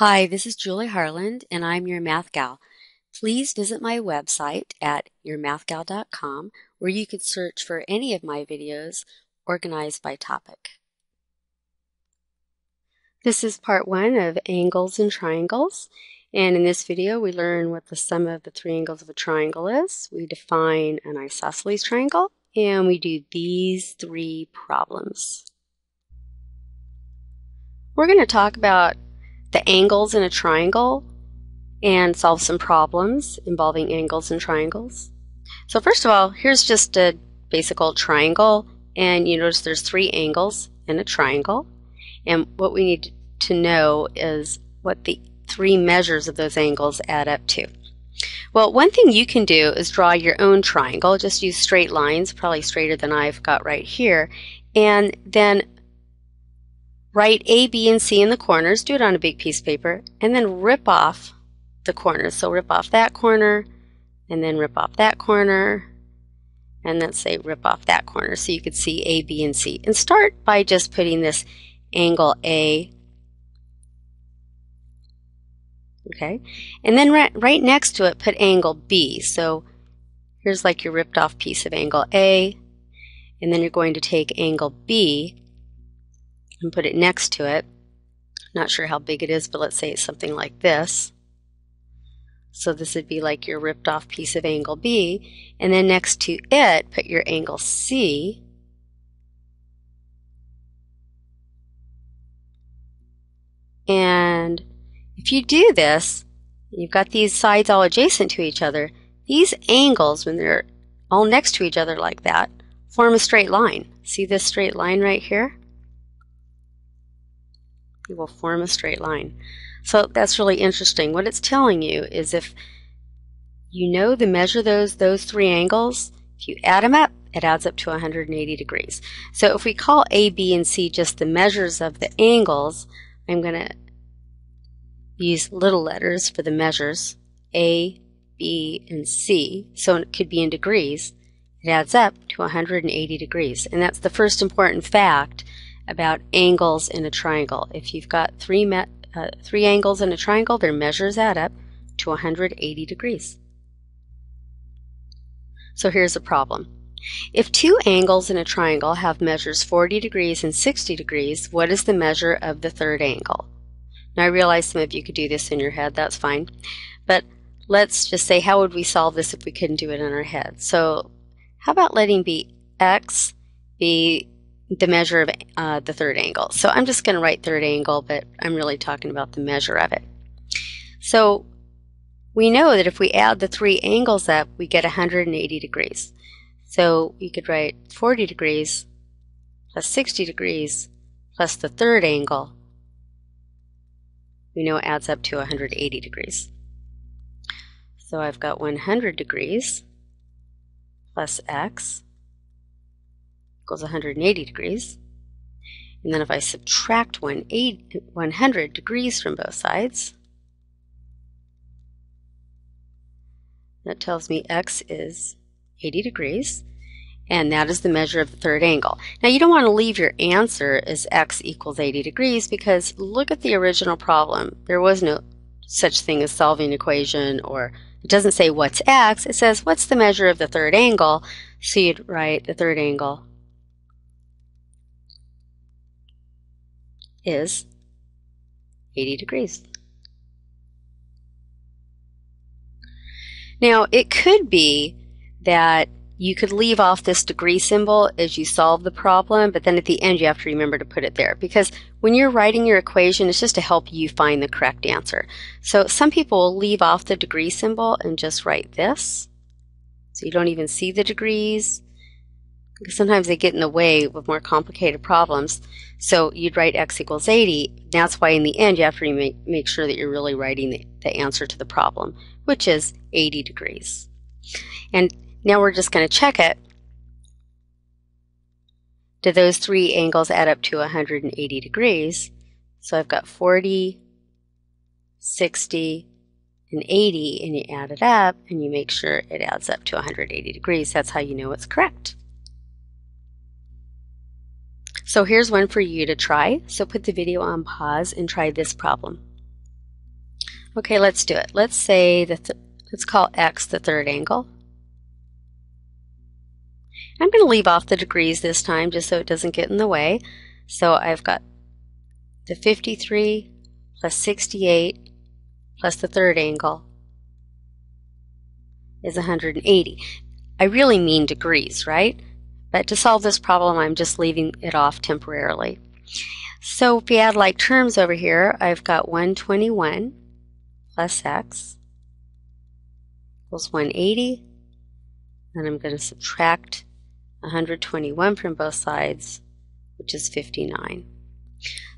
Hi, this is Julie Harland, and I'm your Math Gal. Please visit my website at yourmathgal.com where you can search for any of my videos organized by topic. This is part one of angles and triangles. And in this video, we learn what the sum of the three angles of a triangle is. We define an isosceles triangle, and we do these three problems. We're going to talk about the angles in a triangle and solve some problems involving angles and triangles. So first of all, here's just a basic old triangle and you notice there's three angles in a triangle and what we need to know is what the three measures of those angles add up to. Well, one thing you can do is draw your own triangle. Just use straight lines, probably straighter than I've got right here, and then Write A, B, and C in the corners. Do it on a big piece of paper. And then rip off the corners. So rip off that corner, and then rip off that corner, and then say rip off that corner so you could see A, B, and C. And start by just putting this angle A. Okay. And then right, right next to it, put angle B. So here's like your ripped off piece of angle A. And then you're going to take angle B and put it next to it. Not sure how big it is, but let's say it's something like this. So this would be like your ripped off piece of angle B. And then next to it, put your angle C. And if you do this, you've got these sides all adjacent to each other, these angles, when they're all next to each other like that, form a straight line. See this straight line right here? Will form a straight line. So that's really interesting. What it's telling you is if you know the measure those those three angles, if you add them up, it adds up to 180 degrees. So if we call A, B, and C just the measures of the angles, I'm going to use little letters for the measures, A, B, and C. So it could be in degrees. It adds up to 180 degrees. And that's the first important fact about angles in a triangle. If you've got three, uh, three angles in a triangle, their measures add up to 180 degrees. So here's a problem. If two angles in a triangle have measures 40 degrees and 60 degrees, what is the measure of the third angle? Now I realize some of you could do this in your head, that's fine. But let's just say how would we solve this if we couldn't do it in our head? So how about letting be x be the measure of uh, the third angle. So I'm just going to write third angle, but I'm really talking about the measure of it. So we know that if we add the three angles up, we get 180 degrees. So we could write 40 degrees plus 60 degrees plus the third angle. We know it adds up to 180 degrees. So I've got 100 degrees plus x equals 180 degrees. And then if I subtract 100 degrees from both sides, that tells me x is 80 degrees, and that is the measure of the third angle. Now you don't want to leave your answer as x equals 80 degrees because look at the original problem. There was no such thing as solving equation or it doesn't say what's x, it says what's the measure of the third angle. So you'd write the third angle is 80 degrees. Now, it could be that you could leave off this degree symbol as you solve the problem, but then at the end you have to remember to put it there because when you're writing your equation, it's just to help you find the correct answer. So some people will leave off the degree symbol and just write this. So you don't even see the degrees because sometimes they get in the way of more complicated problems. So you'd write x equals 80. That's why in the end you have to make, make sure that you're really writing the, the answer to the problem, which is 80 degrees. And now we're just going to check it. Do those three angles add up to 180 degrees? So I've got 40, 60, and 80, and you add it up, and you make sure it adds up to 180 degrees. That's how you know it's correct. So here's one for you to try. So put the video on pause and try this problem. Okay, let's do it. Let's say that let's call x the third angle. I'm going to leave off the degrees this time just so it doesn't get in the way. So I've got the 53 plus 68 plus the third angle is 180. I really mean degrees, right? But to solve this problem, I'm just leaving it off temporarily. So if we add like terms over here, I've got 121 plus x equals 180. And I'm going to subtract 121 from both sides, which is 59.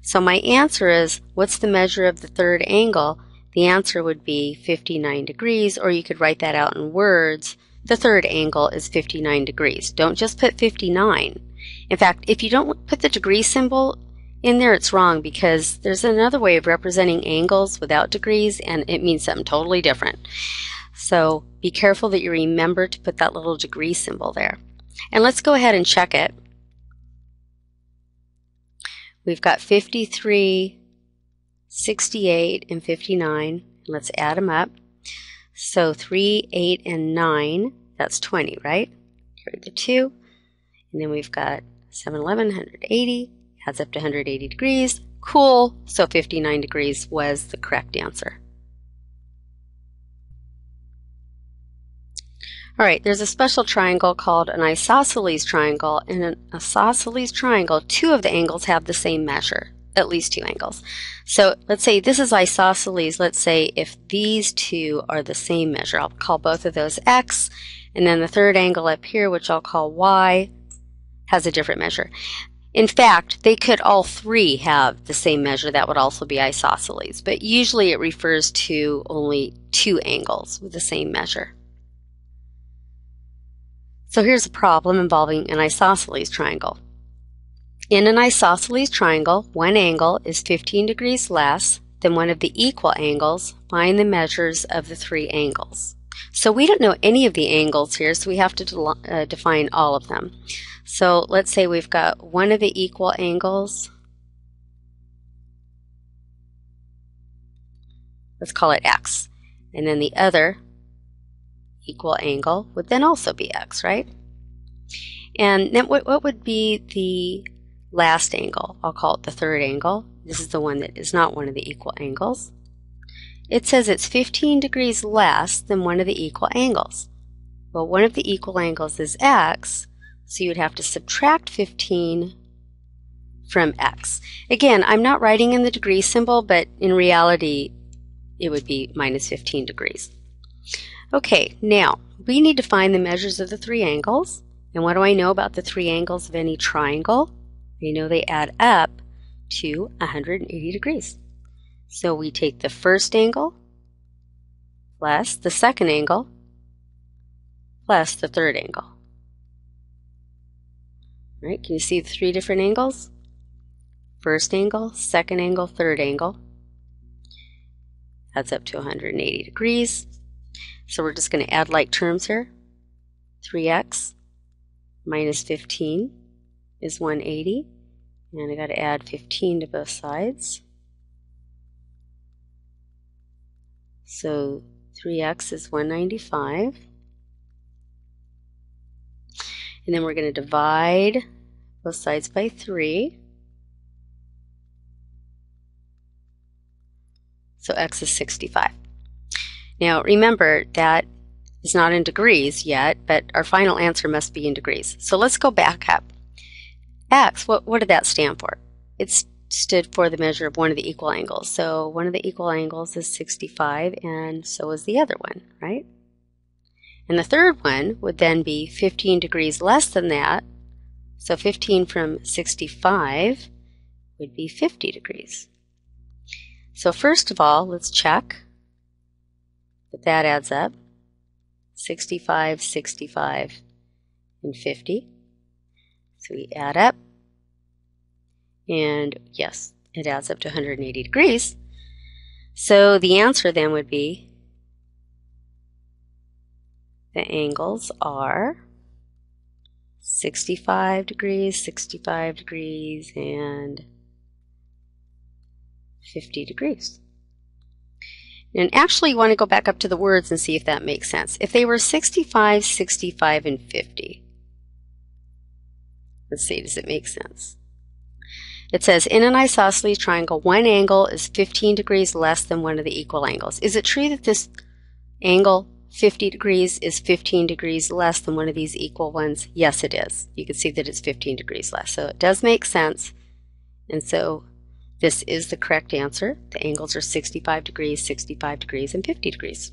So my answer is, what's the measure of the third angle? The answer would be 59 degrees, or you could write that out in words. The third angle is 59 degrees. Don't just put 59. In fact, if you don't put the degree symbol in there, it's wrong because there's another way of representing angles without degrees, and it means something totally different. So be careful that you remember to put that little degree symbol there. And let's go ahead and check it. We've got 53, 68, and 59. Let's add them up. So 3, 8, and 9, that's 20, right? Carry the 2. And then we've got 7, 11, 180, adds up to 180 degrees. Cool. So 59 degrees was the correct answer. All right, there's a special triangle called an isosceles triangle. In an isosceles triangle, two of the angles have the same measure, at least two angles. So let's say this is isosceles. Let's say if these two are the same measure, I'll call both of those x, and then the third angle up here, which I'll call y, has a different measure. In fact, they could all three have the same measure. That would also be isosceles, but usually it refers to only two angles with the same measure. So here's a problem involving an isosceles triangle. In an isosceles triangle, one angle is 15 degrees less than one of the equal angles. Find the measures of the three angles. So we don't know any of the angles here, so we have to de uh, define all of them. So let's say we've got one of the equal angles. Let's call it x. And then the other equal angle would then also be x, right? And then what, what would be the last angle? I'll call it the third angle. This is the one that is not one of the equal angles. It says it's 15 degrees less than one of the equal angles. Well, one of the equal angles is x, so you'd have to subtract 15 from x. Again, I'm not writing in the degree symbol, but in reality, it would be minus 15 degrees. Okay, now we need to find the measures of the three angles. And what do I know about the three angles of any triangle? I know they add up to 180 degrees. So we take the first angle plus the second angle plus the third angle. All right, can you see the three different angles? First angle, second angle, third angle. Adds up to 180 degrees. So we're just going to add like terms here. 3x minus 15 is 180. And I got to add 15 to both sides. So 3x is 195. And then we're going to divide both sides by 3. So x is 65. Now remember that is not in degrees yet, but our final answer must be in degrees. So let's go back up. X, what, what did that stand for? It stood for the measure of one of the equal angles. So one of the equal angles is 65, and so is the other one, right? And the third one would then be 15 degrees less than that. So 15 from 65 would be 50 degrees. So first of all, let's check that that adds up 65, 65, and 50. So we add up, and yes, it adds up to 180 degrees. So the answer then would be the angles are 65 degrees, 65 degrees, and 50 degrees. And actually, you want to go back up to the words and see if that makes sense. If they were 65, 65, and 50, let's see, does it make sense? It says, in an isosceles triangle, one angle is 15 degrees less than one of the equal angles. Is it true that this angle, 50 degrees, is 15 degrees less than one of these equal ones? Yes, it is. You can see that it's 15 degrees less. So it does make sense. And so this is the correct answer. The angles are 65 degrees, 65 degrees, and 50 degrees.